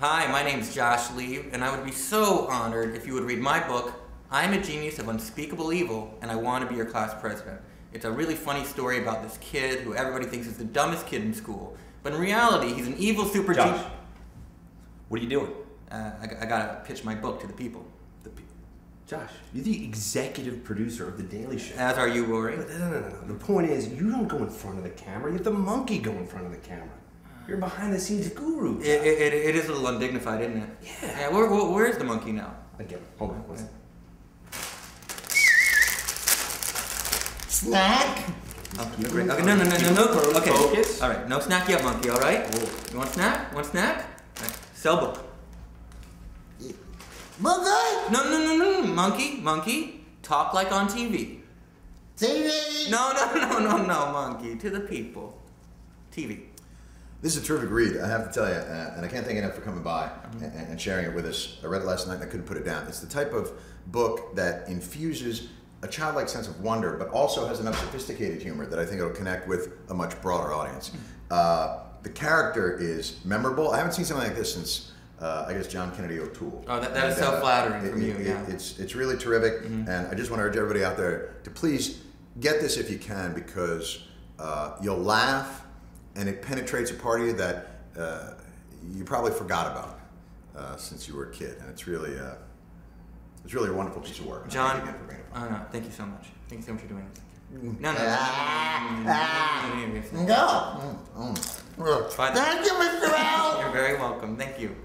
Hi, my name is Josh Lieb, and I would be so honored if you would read my book, I'm a Genius of Unspeakable Evil, and I Want to Be Your Class President. It's a really funny story about this kid who everybody thinks is the dumbest kid in school. But in reality, he's an evil super Josh, genius. what are you doing? Uh, I, I gotta pitch my book to the people. The pe- Josh, you're the executive producer of The Daily Show. As are you, Rory. No, no, no, no. The point is, you don't go in front of the camera. You have the monkey go in front of the camera. You're behind the scenes guru. It, it, it is a little undignified, isn't it? Yeah. Yeah, where, where, where's the monkey now? Again, hold on. one second. Snack? Okay, great. Okay, no, no, no, no, no. Okay. Focus. All right, no snack yet, monkey. All right. You want snack? Want snack? All right. Sell book. Monkey? No, no, no, no, no, monkey, monkey. Talk like on TV. TV? No, no, no, no, no, monkey. To the people. TV. This is a terrific read, I have to tell you, uh, and I can't thank you enough for coming by Mm-hmm. and, and sharing it with us. I read it last night and I couldn't put it down. It's the type of book that infuses a childlike sense of wonder, but also has enough sophisticated humor that I think it'll connect with a much broader audience. Mm-hmm. Uh, the character is memorable. I haven't seen something like this since, uh, I guess, John Kennedy O'Toole. Oh, that- that is And, so uh, flattering it- from you, it- yeah. It's, it's really terrific, and I just want to urge everybody out there to please get this if you can because uh, you'll laugh and it penetrates a part of you that uh, you probably forgot about uh, since you were a kid, and it's really uh, it's really a wonderful piece of work. John, again for bringing no, thank you so much. Thank you so much for doing this. No, no, no. No. Thank you, Mr. Al. You're very welcome. Thank you.